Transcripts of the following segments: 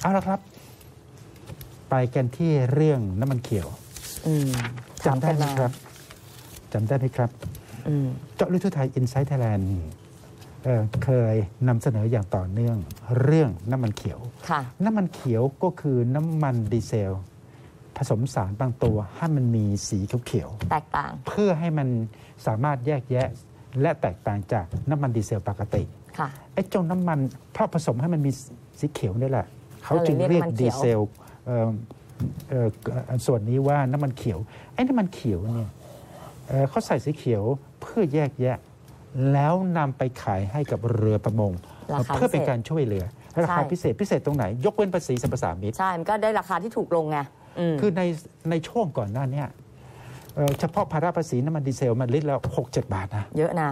เอาละครับ ไปกันที่เรื่องน้ำมันเขียวอืมจำได้ไหมครับจำได้ไหมครับอืมเจาะลึกทั่วไทยอินไซต์ไทยแลนด์เคยนำเสนออย่างต่อเนื่อง เรื่องน้ำมันเขียวค่ะน้ำมันเขียวก็คือน้ำมันดีเซล ผสมสารบางตัวให้มันมีสีเขียวแตกต่างๆเพื่อให้มันสามารถแยกแยะและแตกต่างจากน้ำมันดีเซลปกติค่ะไอ้เจ้าน้ำมันเพราะผสมให้มันมีสีเขียวนี่แหละ เขาจึงก็เลยเรีเรียยกกน้ำมันเขีดียวเซลเอ่อเอ่อเอ่อส่วนนี้ว่าน้ำมันเขียว ไอ้น้ำมันเขียวเนี่ยเอ่อเขาใส่สีเขียวเพื่อแยกแยะ แล้วนำไปขายให้กับเรือประมงราคาเพื่อเป็นพิเศษการช่วยเหลือราคาใช่พิเศษพิเศษตรงไหน ยกเว้นภาษีสรรพสามิตใช่ มันก็ได้ราคาที่ถูกลงไงอืมคือในในช่วงก่อนหน้าเนี้เอ่อเฉพาะภาระภาษีน้ำมันดีเซลมันลิตรละหกเจ็ดบาทนะ เยอะนะ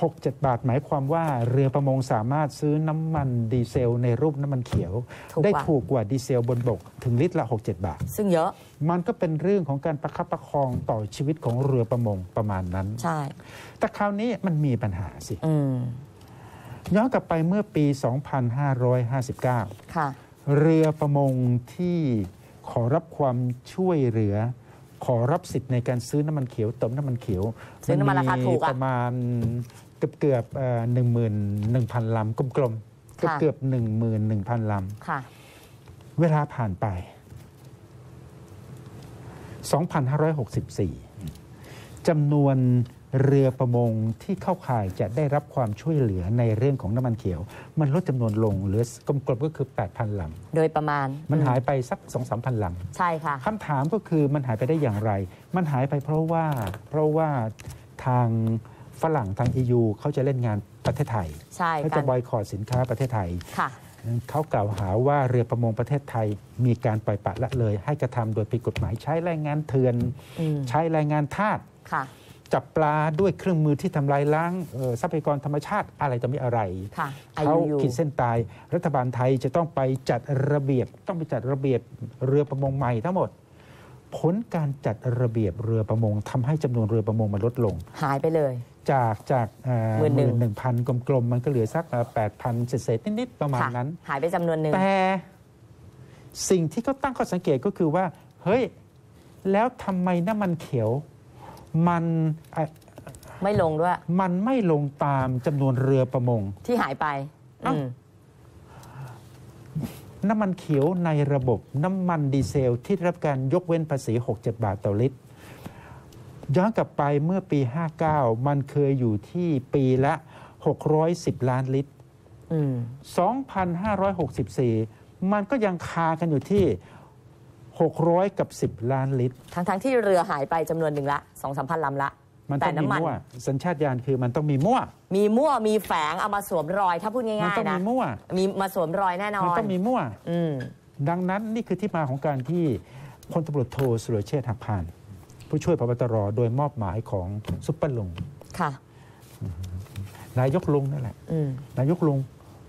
หกเจ็ดบาท หมายความว่าเรือประมงสามารถซื้อน้ำมันดีเซลในรูปน้ำมันเขียวถูกกว่าได้ถูกกว่าดีเซลบนบกถึงลิตรละ 6 7 บาท ซึ่งเยอะ มันก็เป็นเรื่องของการประคับประคองต่อชีวิตของเรือประมงประมาณนั้น ใช่ แต่คราวนี้มันมีปัญหาสิอืมย้อนกลับไปเมื่อปี 2559 ค่ะ เรือประมงที่ขอรับความช่วยเหลือขอรับสิทธิ์ในการซื้อน้ำมันเขียวเติมน้ำมันเขียวซื้อน้ำมันราคาถูกอะประมาณ เกือบเกือบหนึ่งหมื่นหนึ่งพันลำกลมๆเกือบค่ะเกือบหนึ่งหมื่นหนึ่งพันลค่ะำเวลาผ่านไป 2,564จำนวนเรือประมงที่เข้าข่ายจะได้รับความช่วยเหลือในเรื่องของน้ำมันเขียว มันลดจำนวนลงเหลือกลมๆก็คือ 8,000ลำโดยประมาณ มันอืหายไปสัก 2-3,000ลำใช่ค่ะคำถามก็คือมันหายไปได้อย่างไร มันหายไปเพราะว่าเพราะว่าทาง ฝรั่งทาง EU เขาจะเล่นงานประเทศไทยใช่เขากัจะนบอยคอรสินค้าประเทศไทย ค่ะ เขากล่าวหาว่าเรือประมงประเทศไทยมีการปล่อยปละละเลย ให้กระทำโดยผิดกฎหมายใช้แรงงานเถื่อน อืมใช้แรงงานทาสค่ะ จับปลาด้วยเครื่องมือที่ทำลายล้างเอ่อทรัพยากรธรรมชาติอะไรต่อมีอะไร ค่ะเขา IUU ขีดเส้นตายรัฐบาลไทยจะต้องไปจัดระเบียบ ต้องไปจัดระเบียบเรือประมงใหม่ทั้งหมด ผลการจัดระเบียบเรือประมงทำให้จำนวนเรือประมงมันลดลง หายไปเลย จากจากหมื่นหนึ่งหนึ่งพันกลมๆ มันก็เหลือสักแปดพันเศษๆนิดๆ ประมาณค่ะนั้น หายไปจำนวนหนึ่งแต่สิ่งที่เขาตั้งข้อสังเกตก็คือว่า เฮ้ย แล้วทำไมน้ำมันเขียว มันอะไม่ลงด้วย มันไม่ลงตามจำนวนเรือประมง ที่หายไปเอ้าอืมน้ำมันเขียวในระบบน้ำมันดีเซลที่ได้รับการยกเว้นภาษี 6-7 บาทต่อลิตร ย้อนกลับไปเมื่อปี 59 มันเคยอยู่ที่ปีละ 610 ล้านลิตรอืม2,564 มันก็ยังคากันอยู่ที่ 600 กับ 10 ล้านลิตร ทั้งทั้งๆที่เรือหายไปจำนวนหนึ่งละสองสามพันลำละ มันต้แต่องมีน้ำมันมั่ว สัญชาตญาณคือมันต้องมีมั่ว มีมั่วมีแฝงเอามาสวมรอยถ้าพูดมัง่ายต้องๆนะมีมั่ว มีมาสวมรอยแน่นอมันนต้องมีมั่วอืมดังนั้นนี่คือที่มาของการที่พลตำรวจโทสุรเชษฐ์หักพาน ผู้ช่วยพบตรโดยมอบหมายของซุปเปอร์ลุงค่ะ นายกลุงนั่นแหละอืมนายกลุง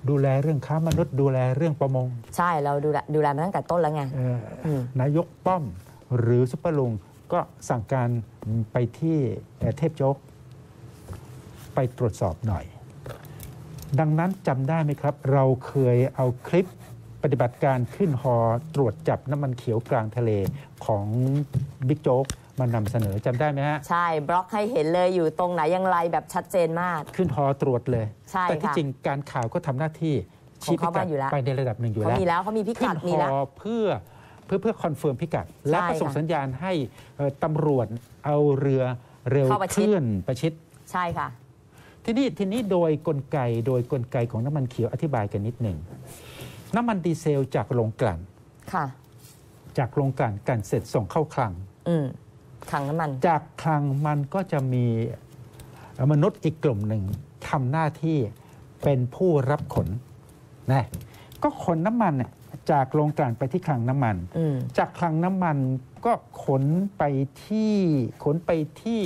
ดูแลเรื่องค้ามนุษย์ดูแลเรื่องประมงใช่เราดูแลดูแลมาตั้งแต่ต้นแล้วไง เอ่ออม นายกป้อมหรือซุปเปอร์ลุงก็สั่งการไปที่เอ่อเทพโจ๊กไปตรวจสอบหน่อย ดังนั้นจำได้ไหมครับ เราเคยเอาคลิปปฏิบัติการขึ้นฮอตรวจจับน้ำมันเขียวกลางทะเลของบิ๊กโจ๊ก มานำเสนอจำได้ไหมฮะ ใช่ บล็อกให้เห็นเลยอยู่ตรงไหนอย่างไรแบบชัดเจนมาก ขึ้นฮอตรวจเลย ใช่แต่ที่ค่ะจริงการข่าวก็ทำหน้าที่ของเขาพิกัดมาอยู่แล้วไปในระดับหนึ่งอยู่เขาแล้วมีแล้วเขามีพิขึ้กัดนมีฮแล้วอเพื่อเพื่อเพื่อคอนเฟิร์มพิกัด แล้วก็ใช่ส่งค่ะสัญญาณให้เอ่อตำรวจเอาเรือเร็วเข้าประเคชิดลื่อนประชิดใช่ค่ะ ทีนี้ทีนี้โดยกลไกโดยกลไกของน้ำมันเขียวอธิบายกันนิดหนึ่งน้ำมันดีเซลจากโรงกลั่นค่ะ จากโรงกลั่นกลั่นเสร็จส่งเข้าคลัง อืมถังน้ำมัน จากคลังมันก็จะมีเอ่อมนุษย์อีกกลุ่มหนึ่งทำหน้าที่เป็นผู้รับขนนะก็ขนน้ำมันเนี่ยจากโรงกลั่นไปที่คลังน้ำมันอืมจากคลังน้ำมันก็ขนไปที่ขนไปที่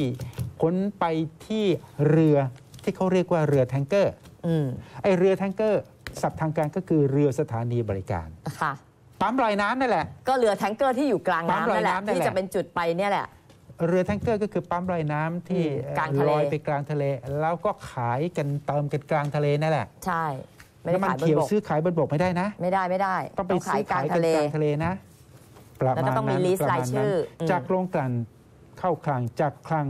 ขนไปที่เรือที่เขาเรียกว่าเรือแทงเกอร์อืมไอเรือแทงเกอร์ศัพท์ทางการก็คือเรือสถานีบริการค่ะปั๊มลอยน้ำนั่นแหละ ก็เรือแทงเกอร์ที่อยู่กลางปั๊มน้ำนั่นแหละลอยน้ำนั่นแหละที่จะเป็นจุดไปเนเนี่ยแหละ เรือ tanker ก็คือปั๊มลอยน้ำที่ลอยไปกลางทะเล แล้วก็ขายกันเติมกันกลางทะเลนั่นแหละ ใช่น้ำมันเขียวซื้อขายบนบกไม่ได้นะ ไม่ได้ไม่ได้ ต้องไปซื้อขายกลางทะเลนะแล้วต้องมี list รายชื่อจากโรงกลั่นเข้าคลังจากคลัง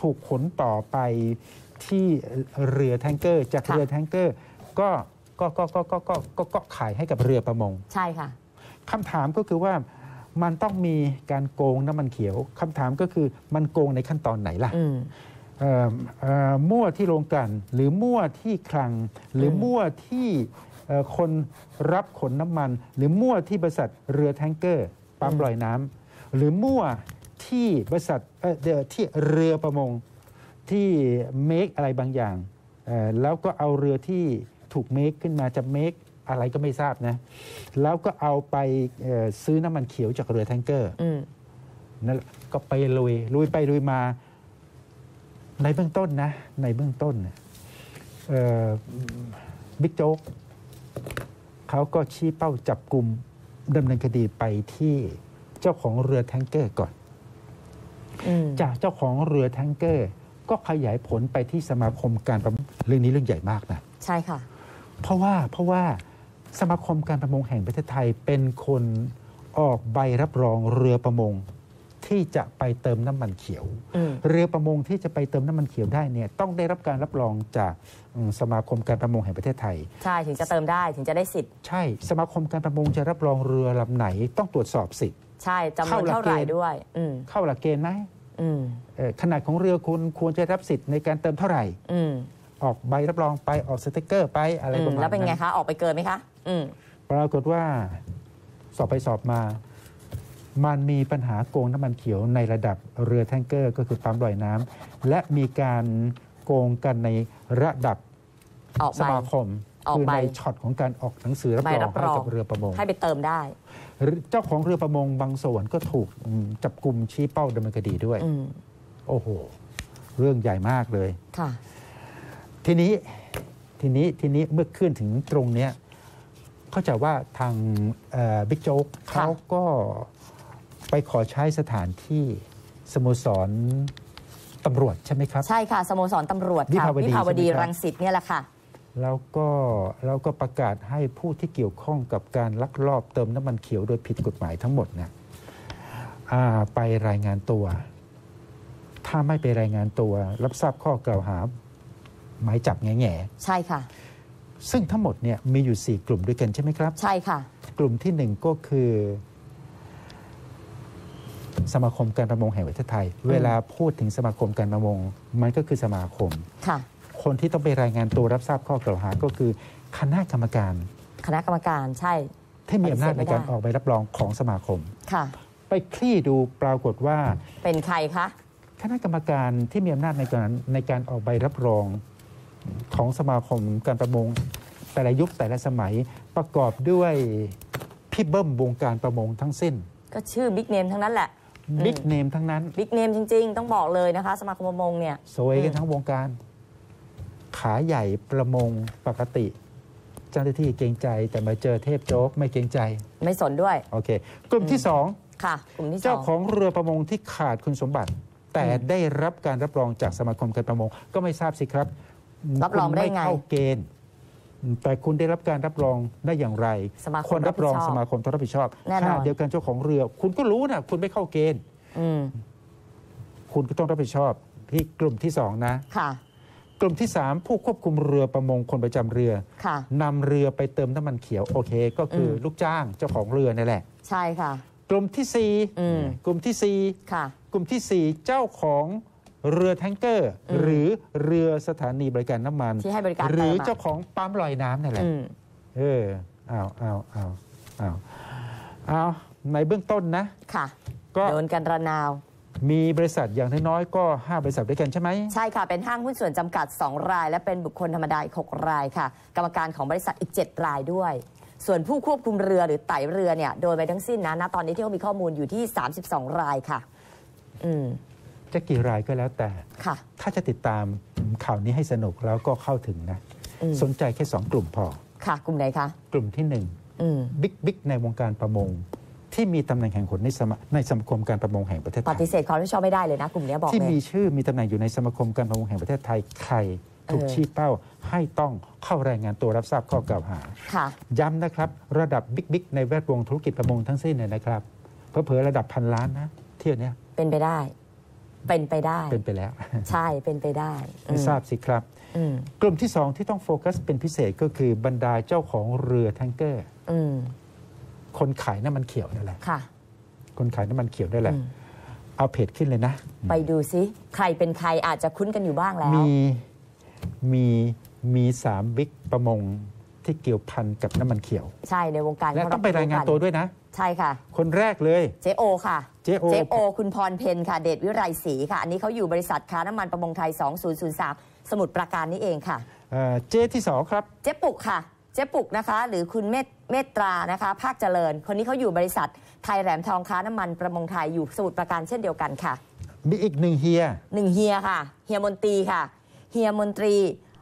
ถูกขนต่อไปที่เรือ tanker จากเรือ tanker ก็ก็ก็ก็ก็ก็ก็ขายให้กับเรือประมง ใช่ค่ะคำถามก็คือว่า มันต้องมีการโกงน้ำมันเขียวคำถามก็คือมันโกงในขั้นตอนไหนล่ะอืมเอ่อเอ่อมั่วที่โรงกลั่นหรือมั่วที่คลัง หรืออมมั่วที่เอ่อคนรับขนน้ำมัน หรือมั่วที่บริษัทเรือแทงเกอร์ปั๊มลอยน้ำหรือมั่วที่บริษัทเอ่อเดี๋ยวที่เรือประมงที่เมคอะไรบางอย่างเอ่อแล้วก็เอาเรือที่ถูกเมคขึ้นมาจะเมค อะไรก็ไม่ทราบนะ แล้วก็เอาไปเอ่อซื้อน้ำมันเขียวจากเรือแทงเกอร์อืมนั่นแหละก็ไปลุยลุยไปลุยมา ในเบื้องต้นนะ ในเบื้องต้นเนี่ยเอ่อบิ๊กโจ๊กเขาก็ชี้เป้าจับกลุ่มดำเนินคดีไปที่เจ้าของเรือแทงเกอร์ก่อนอืมจากเจ้าของเรือแทงเกอร์ ก็ขยายผลไปที่สมาคมการประมงเรื่องนี้เรื่องใหญ่มากนะ ใช่ค่ะ เพราะว่าเพราะว่า สมาคมการประมงแห่งประเทศไทยเป็นคนออกใบรับรองเรือประมงที่จะไปเติมน้ำมันเขียวอืมเรือประมงที่จะไปเติมน้ำมันเขียวได้เนี่ยต้องได้รับการรับรองจากอืมสมาคมการประมงแห่งประเทศไทย ใช่ถึงจะเติมได้ถึงจะได้สิทธิ์ ใช่ สมาคมการประมงจะรับรองเรือลำไหนต้องตรวจสอบสิทธิ์ใช่จำนวนเข้าหลักเท่าไหร่เกณฑ์ด้วยอืมเข้าหลักเกณฑ์ไหมอืมเอ่อขนาดของเรือคุณควรจะรับสิทธิ์ในการเติมเท่าไหร่ อืมออกใบรับรองไปออกสติกเกอร์ไปอะไรอืประมมาณแล้วเป็นไงนั้นคะ ออกไปเกินไหมคะอืมปรากฏว่าสอบไปสอบมา มันมีปัญหาโกงน้ำมันเขียวในระดับเรือแทงเกอร์ ก็คือปั๊มลอยน้ำและมีการโกงกันในระดับออกสใบมาคมออกคืใบในช็อตของการออกหนังสือรับใบรองรับรให้องกับเรือประมงให้ไปเติมได้ เจ้าของเรือประมงบางส่วนก็ถูกอืมจับกลุ่มชี้เป้าดำเนินคดีด้วยอืมโโอ้โห เรื่องใหญ่มากเลยค่ะ ทีนี้ทีนี้ทีนี้เมื่อขึ้นถึงตรงเนี้ยเข้าใจว่าทางเอ่อบิ๊กโจ๊กค่ะเขาก็ไปขอใช้สถานที่สโมสรตำรวจใช่ไหมครับ ใช่ค่ะ สโมสรตำรวจวิค่ะภาวดีวิภาวดีใช่ไหมครับรังสิตเนี่ยแหละค่ะ แล้วก็แล้วก็ประกาศให้ผู้ที่เกี่ยวข้องกับการลักลอบเติมน้ำมันเขียวโดยผิดกฎหมายทั้งหมดนะอ่าไปรายงานตัว ถ้าไม่ไปรายงานตัว รับทราบข้อกล่าวหา หมายจับแง่ใช่ค่ะๆซึ่งทั้งหมดเนี่ยมีอยู่ 4 กลุ่มด้วยกันใช่ไหมครับ ใช่ค่ะ กลุ่มที่หนึ่งก็คือ สมาคมการประมงแห่งประเทศไทย เวลาพูดถึงสมาคมการประมง มันก็คือสมาคมค่ะ คนที่ต้องไปรายงานตัวรับทราบข้อกล่าวหาก็คือ คณะกรรมการ คณะกรรมการใช่ที่มีอำนาจปฏิเสธไม่ในการได้ออกใบรับรองของสมาคมค่ะ ไปคลี่ดูปรากฏว่า เป็นใครคะคณะกรรมการที่มีอำนาจในการในการออกใบรับรอง ของสมาคมการประมง แต่ละยุคแต่ละสมัยประกอบด้วยพี่เบิ้มวงการประมงทั้งสิ้น ก็ชื่อบิ๊กเนมทั้งนั้นแหละอืมบิ๊กเนมทั้งนั้นบิ๊กเนมจริง ๆ ต้องบอกเลยนะคะ สมาคมประมงเนี่ยสวยกันอืมทั้งวงการ ขาใหญ่ประมงปกติ เจ้าหน้าที่เกรงใจ แต่มาเจอเทพโจ๊กไม่เกรงใจ ไม่สนด้วยโอเค กลุ่มที่สองค่ะ กลุ่มที่สเจ้าองของเรือประมงที่ขาดคุณสมบัติ แต่อืมได้รับการรับรองจากสมาคมการประมง ก็ไม่ทราบสิครับ รับรองคุณได้ไม่ไงเข้าเกณฑ์แต่คุณได้รับการรับรองได้อย่างไร สมาคมคนรับรองรับผิดชอบสมาคมต้องรับผิดชอบแน่นอน ขณะเดียวกันเจ้าของเรือ คุณก็รู้นะคุณไม่เข้าเกณฑ์ อืมคุณก็ต้องรับผิดชอบที่กลุ่มที่สองนะ ค่ะ กลุ่มที่3ผู้ควบคุมเรือประมงคนประจำเรือค่ะ นำเรือไปเติมน้ำมันเขียวโอเค ก็คืออม ลูกจ้างเจ้าของเรือนั่นแหละ ใช่ค่ะ กลุ่มที่สี่อืม กลุ่มที่สี่ค่ะ กลุ่มที่4เจ้าของ เรือแทงเกอร์อืมหรือเรือสถานีบริการน้ำมันที่ให้บริการหรือเติมอะเจ้าของปั๊มลอยน้ำนั่นแหละอืมเออเอาเอาเอาเอาเอาในเบื้องต้นนะค่ะก็โดนกันระนาว มีบริษัทอย่างน้อยๆก็ 5 บริษัทด้วยกันใช่ไหม ใช่ค่ะเป็นห้างหุ้นส่วนจำกัด 2 ราย และเป็นบุคคลธรรมดาอีก6รายค่ะ กรรมการของบริษัทอีก 7 รายด้วย ส่วนผู้ควบคุมเรือหรือไต่เรือเนี่ยโดนไปทั้งสิ้นนะณตอนนี้ที่เขามีข้อมูลอยู่ที่ 32 รายค่ะ อืม จะกี่รายก็แล้วแต่ค่ะถ้าจะติดตามข่าวนี้ให้สนุกแล้วก็เข้าถึงนะอืมสนใจแค่2กลุ่มพอ ค่ะ กลุ่มไหนคะ กลุ่มที่อืม1บิ๊กบิ๊กในวงการประมง ที่มีตำแหน่งแห่งหนในสมาในสมาคมการประมงแห่งประเทศไทปยฏิเสธความรับผิดชอบไม่ได้เลยนะกลุ่มเนี้ยบอกที่เลยมีชื่อมีตำแหน่งอยู่ในสมาคมการประมงแห่งประเทศไทยใครถูกเออชี้เป้าให้ต้องเข้ารายงานตัวรับทราบข้อกล่าวหาค่ะย้ำนะครับ ระดับบิ๊กๆในแวดวงธุรกิจประมงทั้งสิ้นเนี่ยนะครับเผลอๆระดับพันล้านนะ เที่ยวเนี้ยเป็นไปได้ เป็นไปได้ เป็นไปแล้ว ใช่เป็นไปได้อืไม่มทราบสิครับอืมกลุ่มที่สองที่ต้องโฟกัสเป็นพิเศษก็คือบรรดาเจ้าของเรือแทงเกอร์อืมคนขายน้ำมันเขียวนั่นแหละค่ะ คนขายน้ำมันเขียวนั่นแหละอืมเอาเพจขึ้นเลยนะ ไปดูซิใครเป็นใครอาจจะคุ้นกันอยู่บ้างแล้ว มีมีมีสามบิ๊กประมงที่เกี่ยวพันกับน้ำมันเขียว ใช่ในวงการและเขต้องไปรายงานตัวด้วยนะ ใช่ค่ะ คนแรกเลย เจโอค่ะ เจ๊โอเจโอ คุณพรเพนค่ะ เดชวิไรศรีค่ะ อันนี้เขาอยู่บริษัทค้าน้ำมันประมงไทย 2003 สมุทรปราการนี่เองค่ะเอ่อเจ๊ที่สองครับ เจ๊ปุกค่ะ เจ๊ปุกนะคะ หรือคุณเมตเมตตรานะคะ ภาคเจริญ คนนี้เขาอยู่บริษัทไทยแหลมทองค้าน้ำมันประมงไทยอยู่สมุทรปราการเช่นเดียวกันค่ะ มีอีกหนึ่งเฮียหนึ่งเฮียค่ะ เฮียมนตรีค่ะ เฮียมนตรี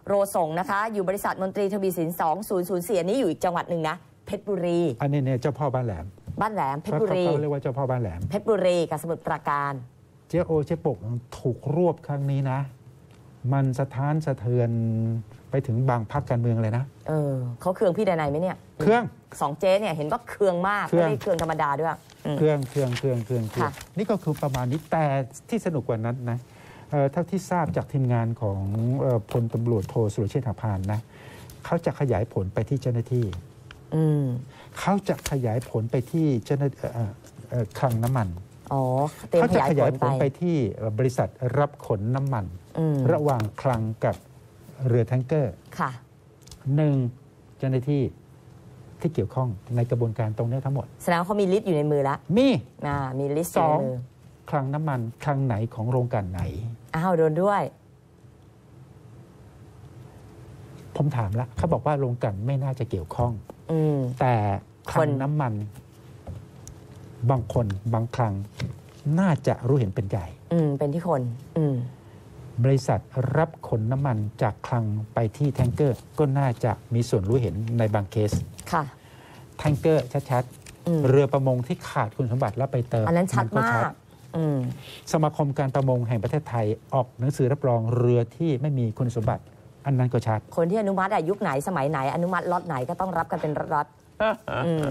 โรสงนะคะ อยู่บริษัทมนตรีทวีสิน 2004อันนี้อยู่อีกจังหวัดหนึ่งนะ เพชรบุรี อันนี้เนี่ยเจ้าพ่อบ้านแหลม บ้านแหลมเพชรเขาบุรีเขาเรียกว่าเจ้าพ่อบ้านแหลมเพชรบุรีกับสมุทรปราการเจ๊โอเจ๊ปกถูกรวบครั้งนี้นะ มันสะท้านสะเทือนไปถึงบางพักการเมืองเลยนะเออเขาเคืองพี่ดนัยไหมเนี่ยเครื่องสองเจ๊เนี่ยเห็นว่าเคืองมากเครื่ไม่องได้เคืองธรรมดาด้วยอืมเครื่องเครื่องเครื่องเครื่องเครื่องค่ะนี่ก็คือประมาณนี้แต่ที่สนุกกว่านั้นนะเอ่อเท่าที่ทราบจากทีมงานของเอ่อพลตำรวจโทสุรเชษฐ์หักพานนะเขาจะขยายผลไปที่เจ้าหน้าที่อืม เขาจะขยายผลไปที่เจ้าหน้าเอ่อเอ่อเอ่อคลังน้ำมันอ๋อเตรียมเขาขจะยายขผยายลผไปลไปที่เอ่อบริษัทรับขนน้ำมันอืมระหว่างคลังกับเรือแทงเกอร์ค่ะหนึ่งเจ้าหน้าที่ที่เกี่ยวข้องในกระบวนการตรงนี้ทั้งหมด แสดงว่าเขามี list อยู่ในมือแล้ว มีอ่ามี list อยู่ในมือของคลังน้ำมันคลังไหนของโรงกลั่นไหน อ้าวโดนด้วย ผมถามแล้วเขาบอกว่าโรงกลั่นไม่น่าจะเกี่ยวข้องอืม แต่คนคลังน้ำมัน บางคนบางครั้งน่าจะรู้เห็นเป็นใหญ่อืมเป็นที่คนอืมบริษัทรับขนน้ำมันจากคลังไปที่ tanker ก็น่าจะมีส่วนรู้เห็นในบางเคส ค่ะ แทงเกอร์ชัดอืมๆเรือประมงที่ขาดคุณสมบัติแล้วไปเติม อันนั้นชัดก็มากอืมสมาคมการประมงแห่งประเทศไทยออกหนังสือรับรองเรือที่ไม่มีคุณสมบัติ อันนั้นก็ชัด คนที่อนุมัติอะยุคไหนสมัยไหนอนุมัติล็อตไหนก็ต้องรับกันเป็นล็อตๆอืม